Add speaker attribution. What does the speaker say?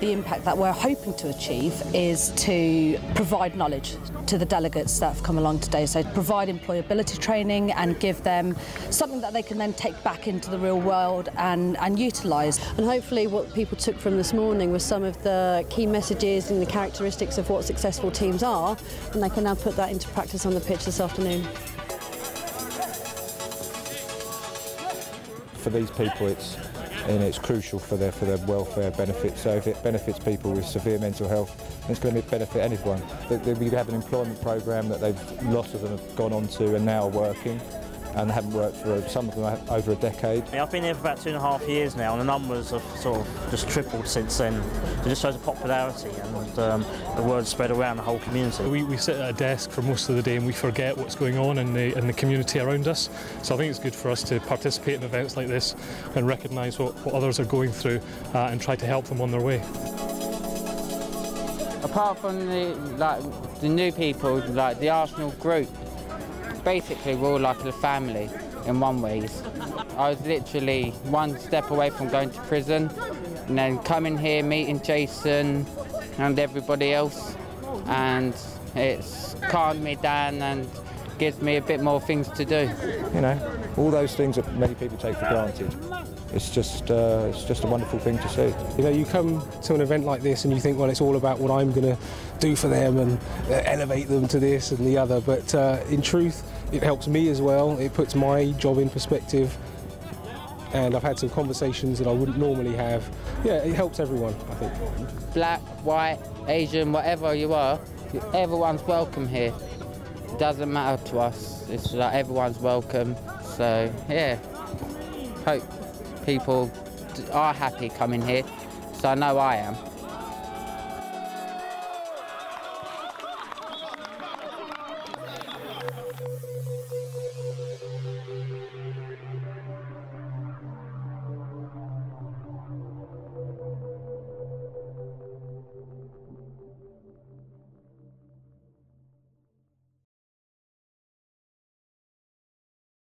Speaker 1: the impact that we're hoping to achieve is to provide knowledge to the delegates that have come along today. So provide employability training and give them something that they can then take back into the real world and, and utilise.
Speaker 2: And hopefully what people took from this morning was some of the key messages and the characteristics of what successful teams are, and they can now put that into practice on the pitch this afternoon.
Speaker 3: For these people, it's and it's crucial for their for their welfare benefits. So if it benefits people with severe mental health, it's going to benefit anyone. We have an employment program that they've lots of them have gone on to and now are working and haven't worked for some of them over a decade.
Speaker 4: I've been here for about two and a half years now and the numbers have sort of just tripled since then. It just shows the popularity and um, the word spread around the whole community.
Speaker 5: We, we sit at a desk for most of the day and we forget what's going on in the, in the community around us. So I think it's good for us to participate in events like this and recognise what, what others are going through uh, and try to help them on their way.
Speaker 6: Apart from the, like, the new people, like the Arsenal group, basically we're all like a family in one ways. I was literally one step away from going to prison and then coming here, meeting Jason and everybody else and it's calmed me down and gives me a bit more things to do.
Speaker 3: You know, all those things that many people take for granted. It's just, uh, it's just a wonderful thing to see.
Speaker 7: You know, you come to an event like this and you think, well, it's all about what I'm going to do for them and uh, elevate them to this and the other. But uh, in truth, it helps me as well. It puts my job in perspective. And I've had some conversations that I wouldn't normally have. Yeah, it helps everyone, I think.
Speaker 6: Black, white, Asian, whatever you are, everyone's welcome here. It doesn't matter to us. It's like everyone's welcome. So, yeah, hope people are happy coming here. So I know I am.